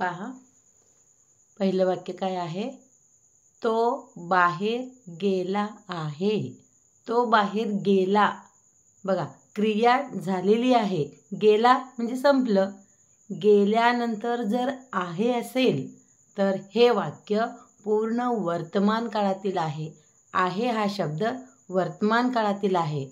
पहा. पहिलं वाक्य काय आहे? तो बाहेर गेला आहे. तो बाहेर गेला. बघा क्रिया झालेली आहे. गेला म्हणजे संपलं. गेल्यानंतर जर आहे असेल तर हे वाक्य पूर्ण वर्तमान काळातील आहे. आहे हा शब्द वर्तमान काळातील आहे.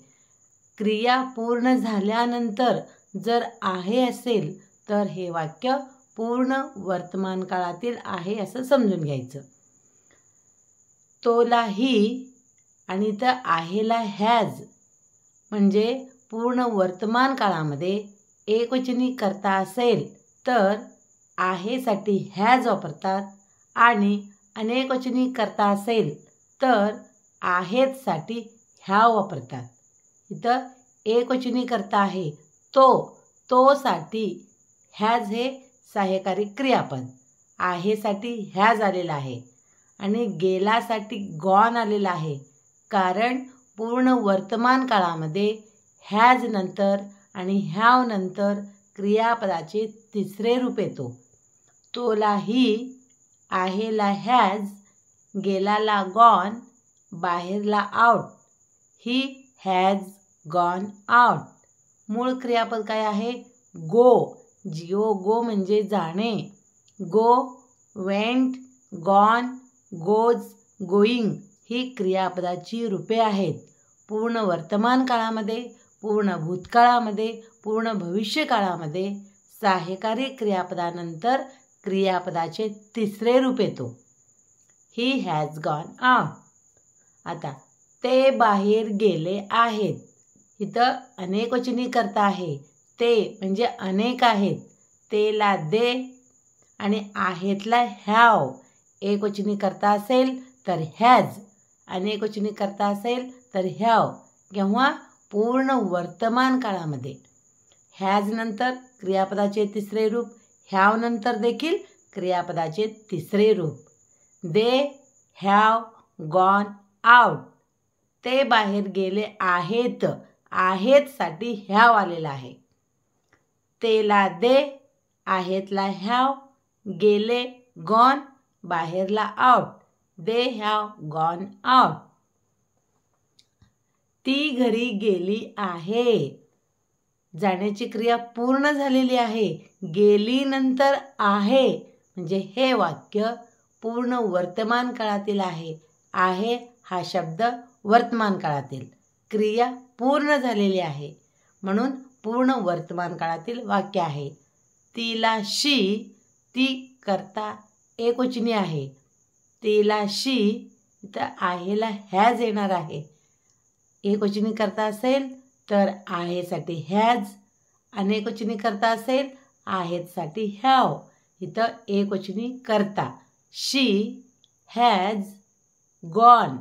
क्रिया पूर्ण झाल्यानंतर जर आहे असेल तर हे वाक्य पूर्ण वर्तमान काळातील आहे असं समजून घ्यायचं. तोला ही आणि तर आहेला हॅज म्हणजे पूर्ण वर्तमान काळामध्ये एकवचनी करता असेल तर आहेसाठी हॅज वापरतात आणि अनेकवचनी करता असेल तर आहेतसाठी ह्या वापरतात. इथं एकवचनी करता आहे तो तोसाठी हॅज हे सहाय्यकारी क्रियापद. आहेसाठी हॅज आलेला आहे. आणि गेलासाठी गॉन आलेला आहे. कारण पूर्ण वर्तमान काळामध्ये ह्याज नंतर आणि ह्याव नंतर क्रियापदाचे तिसरे रूप येतो. तोला ही आहेला हॅज गेलाला gone बाहेरला out he has gone out मूळ क्रियापद काय आहे? गो जिओ गो म्हणजे जाणे. Go went gone goes going ही क्रियापदाची रूपे आहेत. पूर्ण वर्तमान काळामध्ये पूर्ण भूतकाळामध्ये पूर्ण भविष्यकाळामध्ये सहाय्यकारी क्रियापदानंतर क्रियापदाचे तिसरे रूप येतो. ही हॅज गॉन आउट आता ते बाहेर गेले आहेत. इथं अनेकवचनी करता आहे. ते म्हणजे अनेक आहेत. तेला दे आणि आहेतला ह्याव. एकवचनी करता असेल तर ह्याज अनेकवचनी करता असेल तर ह्याव. किंवा पूर्ण वर्तमान काळामध्ये. ह्याजनंतर नंतर क्रियापदाचे तिसरे रूप. ह्याव नंतर देखील क्रियापदाचे तिसरे रूप. They have gone out. ते बाहेर गेले आहेत. आहेतसाठी ह्याव आलेला आहे. तेला दे आहेतला ह्याव गेले gone बाहेरला out. They have gone out. ती घरी गेली आहे. जाण्याची क्रिया पूर्ण झालेली आहे. गेली नंतर आहे. म्हणजे हे वाक्य पूर्ण वर्तमान काळातील आहे. आहे हा शब्द वर्तमान काळातील. क्रिया पूर्ण झालेली आहे. म्हणून पूर्ण वर्तमान काळातील वाक्य आहे. तिला शी ती करता एकवचनी आहे. तिला शी इथं आहेला हॅज येणार आहे. एकवचनी करता असेल तर आहेसाठी हॅज अनेकवचनी करता असेल आहेसाठी हॅव. इथं एकवचनी करता. शी हॅज गॉन.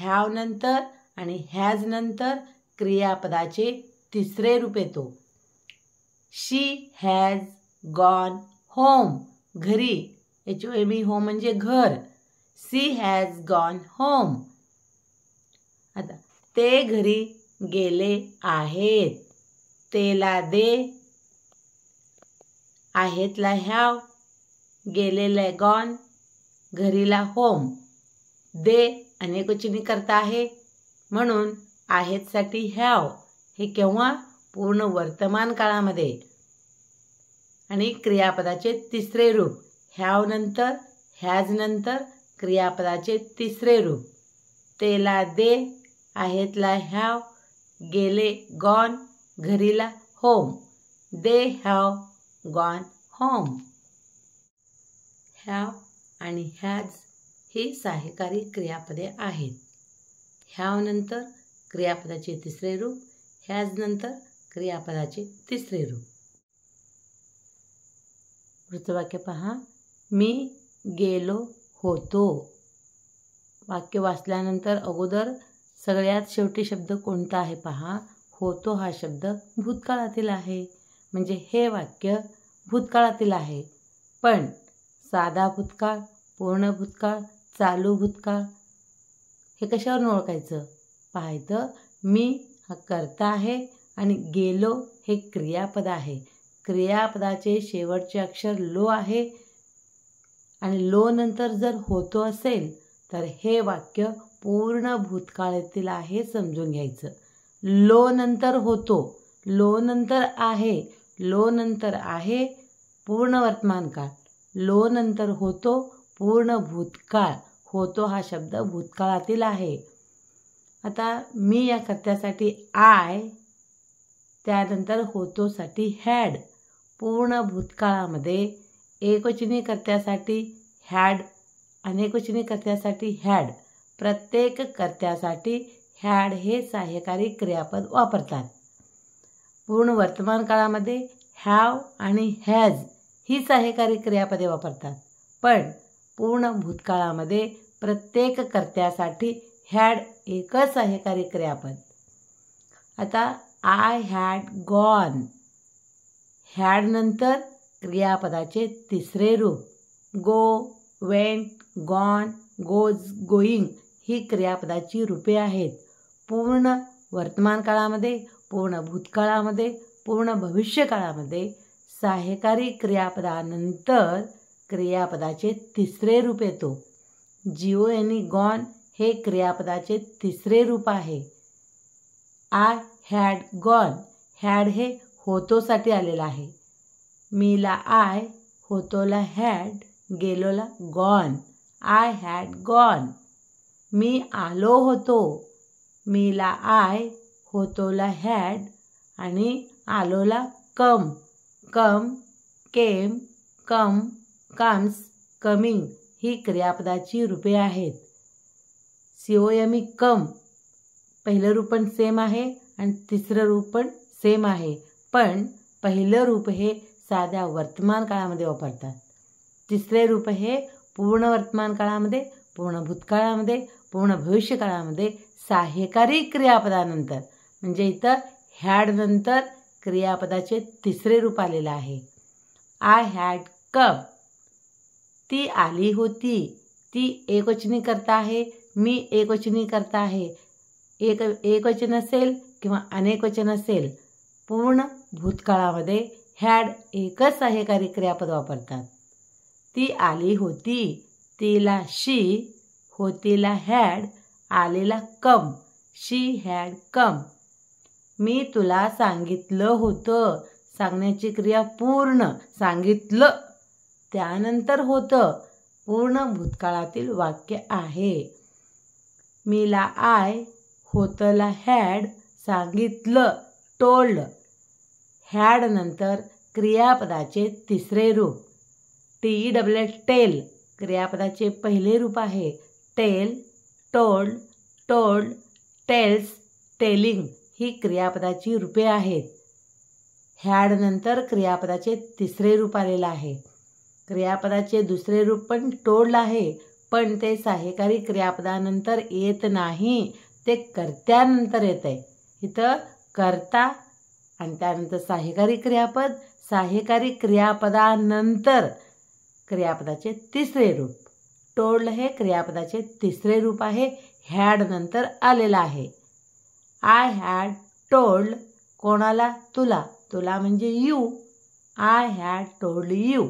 हॅव नंतर आणि हॅज नंतर क्रियापदाचे तिसरे रूप येतो शी हॅज गॉन होम घरी. H O M E home म्हणजे घर. सी हॅज गॉन होम आता ते घरी गेले आहेत. तेला दे. आहेतला ह्याव. गेलेला गॉन घरीला होम दे. अनेकवचनी करता आहे. म्हणून आहेतसाठी ह्याव. हे केव्हा? पूर्ण वर्तमान काळामध्ये. आणि क्रियापदाचे तिसरे रूप. ह्यावनंतर नंतर ह्याज नंतर क्रियापदाचे तिसरे रूप. तेला दे आहेतला हॅव गेले gone घरीला home. They have gone home. Have आणि ह्याज ही सहाय्यकारी क्रियापदे आहेत. ह्यावनंतर क्रियापदाचे तिसरे रूप. ह्याचनंतर क्रियापदाचे तिसरे रूप. वृत्तवाक्य पहा. मी गेलो होतो. वाक्य वाचल्यानंतर अगोदर सगळ्यात शेवटी शब्द कोणता आहे पहा. होतो हा शब्द भूतकाळातील आहे. म्हणजे हे वाक्य भूतकाळातील आहे. पण साधा भूतकाळ पूर्ण भूतकाळ चालू भूतकाळ हे कशावरून ओळखायचं? पाहायचं मी हा कर्ता आहे आणि गेलो हे क्रियापद आहे. क्रियापदाचे शेवटचे अक्षर लो आहे आणि लो नंतर जर होतो असेल तर हे वाक्य पूर्ण भूतकाळातील आहे समजून घ्यायचं. लो नंतर होतो लो नंतर आहे लो नंतर आहे पूर्ण वर्तमान काळ. लो नंतर होतो पूर्ण भूतकाळ. होतो हा शब्द भूतकाळातील आहे. आता मी या कर्त्यासाठी आय त्यानंतर होतोसाठी हॅड. पूर्ण भूतकाळामध्ये एकवचनी कर्त्यासाठी हॅड अनेकवचनी कर्त्यासाठी हॅड. प्रत्येक कर्त्यासाठी हॅड हे सहाय्यकारी क्रियापद वापरतात. पूर्ण वर्तमान काळामध्ये हॅव आणि हॅज ही सहाय्यकारी क्रियापदे वापरतात. पण पूर्ण भूतकाळामध्ये प्रत्येक कर्त्यासाठी हॅड एकच आहे क्रियापद? आता आय हॅड गॉन हॅड नंतर क्रियापदाचे तिसरे रूप. Go went gone goes going ही क्रियापदाची रूपे आहेत. पूर्ण वर्तमान काळामध्ये पूर्ण भूतकाळामध्ये पूर्ण भविष्यकाळामध्ये सहाय्यकारी क्रियापदानंतर क्रियापदाचे तिसरे रूप येतो. जिओ यांनी गॉन हे क्रियापदाचे तिसरे रूप आहे. आय हॅड गॉन हॅड हे होतोसाठी आलेलं आहे. मीला आय होतोला हॅड गेलोला गॉन आय हॅड गॉन मी आलो होतो. मीला आय होतोला हॅड आणि आलोला कम कम केम कम कम्स कमिंग ही क्रियापदाची रूपे आहेत. C O M E come. पहिलं रूप पण सेम आहे आणि तिसरं रूप पण सेम आहे. पण पहिलं रूप हे साध्या वर्तमान काळामध्ये वापरतात. तिसरे रूप हे पूर्ण वर्तमान काळामध्ये पूर्ण भूतकाळामध्ये पूर्ण भविष्यकाळामध्ये सहाय्यकारी क्रियापदानंतर म्हणजे इथं हॅडनंतर क्रियापदाचे तिसरे रूप आलेलं आहे. आय हॅड कप ती आली होती. ती एकवचनी करता आहे. मी एकवचनी करता आहे. एक एकवचन असेल किंवा अनेकवचन असेल पूर्ण भूतकाळामध्ये हॅड एकच सहाय्यकारी क्रियापद वापरतात. ती आली होती तिला शी होतीला हॅड आलेला कम शी हॅड कम. मी तुला सांगितलं होतं सांगण्याची क्रिया पूर्ण सांगितलं. त्यानंतर होतं पूर्ण भूतकाळातील वाक्य आहे. मीला आय होतला हॅड सांगितलं टोल्ड. हॅड नंतर क्रियापदाचे तिसरे रूप. टी डब्ल्यू टेल क्रियापदाचे पहिले रूप आहे. Tell told told tells telling ही क्रियापदाची रूपे आहेत. हॅड नंतर क्रियापदाचे तिसरे रूप आलेलं आहे. क्रियापदाचे दुसरे रूप पण टोल्ड आहे. पण ते सहाय्यकारी क्रियापदानंतर येत नाही. ते कर्त्यानंतर येत आहे इथं कर्ता आणि त्यानंतर सहाय्यकारी क्रियापद सहाय्यकारी क्रियापदानंतर क्रियापदाचे तिसरे रूप. टोल्ड हे क्रियापदाचे तिसरे रूप आहे. हॅडनंतर आलेलं आहे. आय हॅड टोल्ड कोणाला? तुला. तुला म्हणजे you I had told you